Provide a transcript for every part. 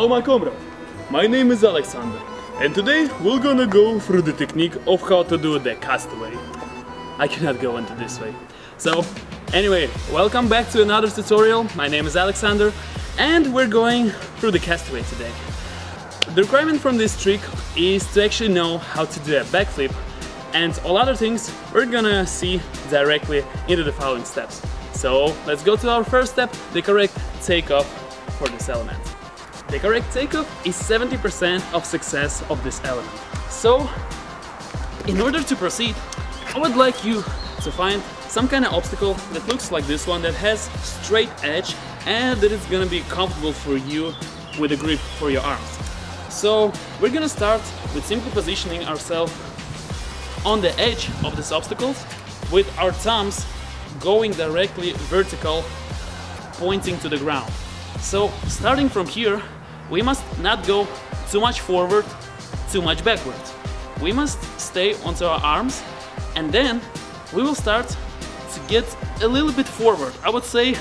Hello my comrade, my name is Alexander and today we're gonna go through the technique of how to do the castaway. I cannot go into this way. So anyway, welcome back to another tutorial. My name is Alexander and we're going through the castaway today. The requirement from this trick is to actually know how to do a backflip and all other things we're gonna see directly into the following steps. So let's go to our first step, the correct takeoff for this element. The correct takeoff is 70% of success of this element. So in order to proceed, I would like you to find some kind of obstacle that looks like this one that has straight edge and that is gonna be comfortable for you with a grip for your arms. So we're gonna start with simply positioning ourselves on the edge of this obstacle with our thumbs going directly vertical pointing to the ground. So starting from here we must not go too much forward, too much backward. We must stay onto our arms and then we will start to get a little bit forward. I would say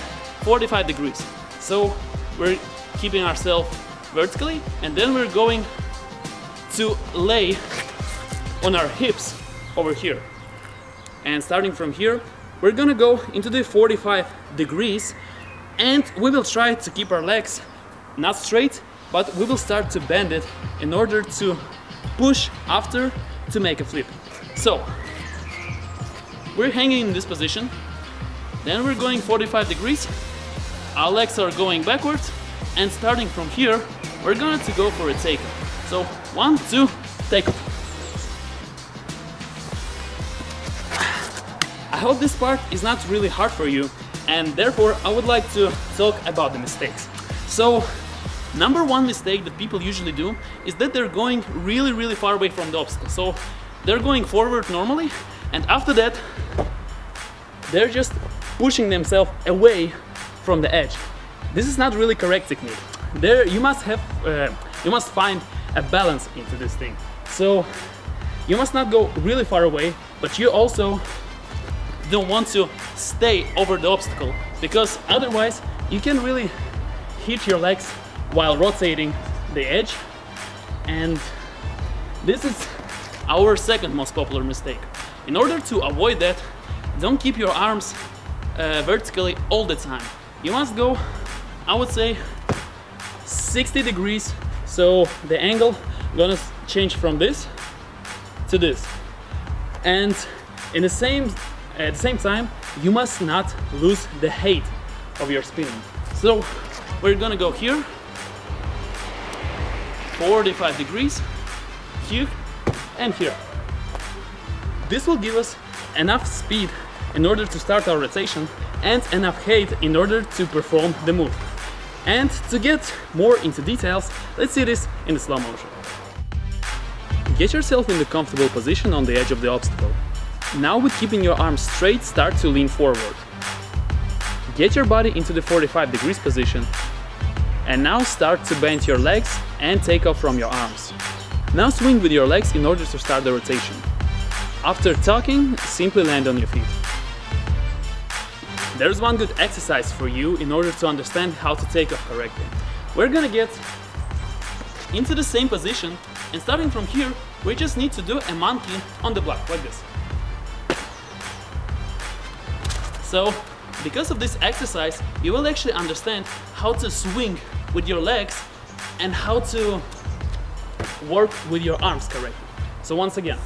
45 degrees. So we're keeping ourselves vertically and then we're going to lay on our hips over here. And starting from here, we're gonna go into the 45 degrees and we will try to keep our legs not straight, but we will start to bend it in order to push after to make a flip. So, we're hanging in this position, then we're going 45 degrees, our legs are going backwards, and starting from here, we're going to go for a takeoff. So, one, two, takeoff. I hope this part is not really hard for you and therefore I would like to talk about the mistakes. So number one mistake that people usually do is that they're going really really far away from the obstacle. So they're going forward normally and after that they're just pushing themselves away from the edge. This is not really correct technique. There you must have uh, you must find a balance into this thing. So you must not go really far away, but you also don't want to stay over the obstacle because otherwise you can really hit your legs while rotating the edge and this is our second most popular mistake. In order to avoid that, don't keep your arms uh, vertically all the time. You must go, I would say, 60 degrees. So the angle gonna change from this to this. And in the same at the same time, you must not lose the height of your spinning. So we're gonna go here, 45 degrees, here and here. This will give us enough speed in order to start our rotation and enough height in order to perform the move. And to get more into details, let's see this in slow motion. Get yourself in the comfortable position on the edge of the obstacle. Now with keeping your arms straight, start to lean forward. Get your body into the 45 degrees position. And now start to bend your legs and take off from your arms. Now swing with your legs in order to start the rotation. After tucking, simply land on your feet. There's one good exercise for you in order to understand how to take off correctly. We're gonna get into the same position and starting from here, we just need to do a monkey on the block, like this. So because of this exercise, you will actually understand how to swing with your legs and how to work with your arms correctly. So once again,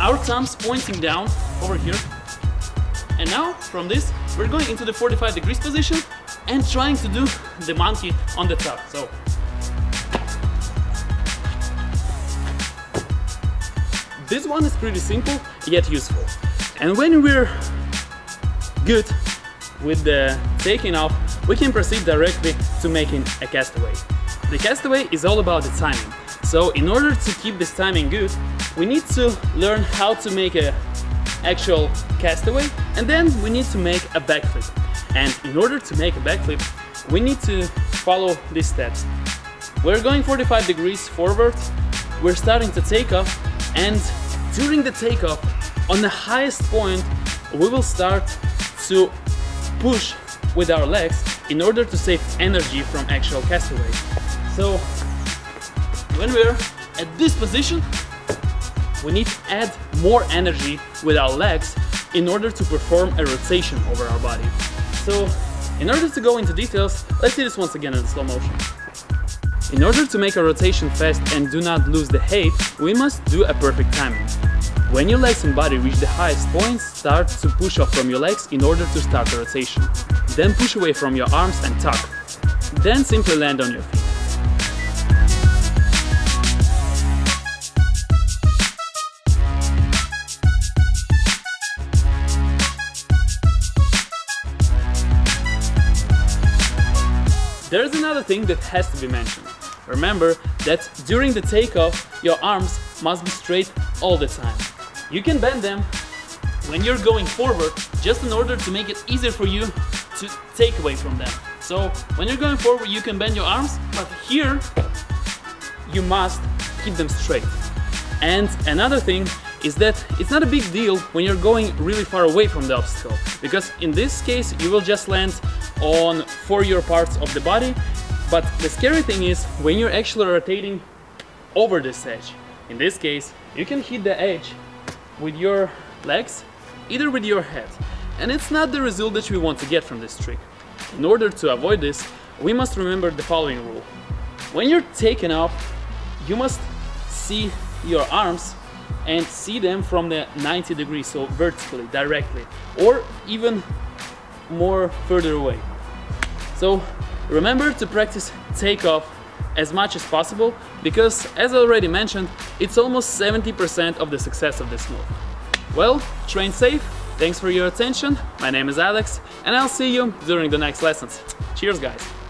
our thumbs pointing down over here. And now from this, we're going into the 45 degrees position and trying to do the monkey on the top. So this one is pretty simple yet useful. And when we're good with the taking off, we can proceed directly to making a castaway. The castaway is all about the timing. So in order to keep this timing good, we need to learn how to make a actual castaway and then we need to make a backflip. And in order to make a backflip, we need to follow these steps. We're going 45 degrees forward, we're starting to take off and during the takeoff, on the highest point, we will start to push with our legs in order to save energy from actual castaway. So when we're at this position, we need to add more energy with our legs in order to perform a rotation over our body. So in order to go into details, let's see this once again in slow motion. In order to make a rotation fast and do not lose the height, we must do a perfect timing. When your legs and body reach the highest points, start to push off from your legs in order to start the rotation. Then push away from your arms and tuck. Then simply land on your feet. There's another thing that has to be mentioned. Remember that during the takeoff, your arms must be straight all the time. You can bend them when you're going forward just in order to make it easier for you to take away from them. So when you're going forward, you can bend your arms, but here you must keep them straight. And another thing is that it's not a big deal when you're going really far away from the obstacle because in this case you will just land on for your parts of the body but the scary thing is when you're actually rotating over this edge in this case you can hit the edge with your legs either with your head. And it's not the result that we want to get from this trick. In order to avoid this we must remember the following rule. When you're taking off you must see your arms and see them from the 90 degrees, so vertically, directly, or even more further away. So remember to practice takeoff as much as possible because as I already mentioned, it's almost 70% of the success of this move. Well, train safe, thanks for your attention, my name is Alex and I'll see you during the next lessons. Cheers guys!